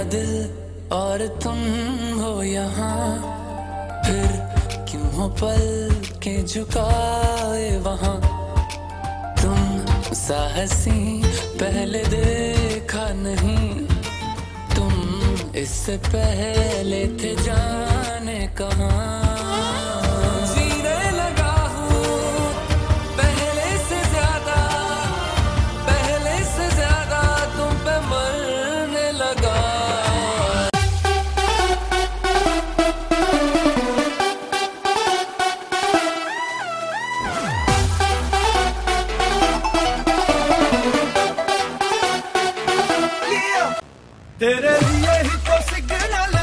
दिल और तुम हो यहाँ। फिर क्यों हो पल के झुकाए वहाँ? तुम साहसी, पहले देखा नहीं। तुम इससे पहले थे जाने कहाँ? तेरे लिए ही तो सिग्नल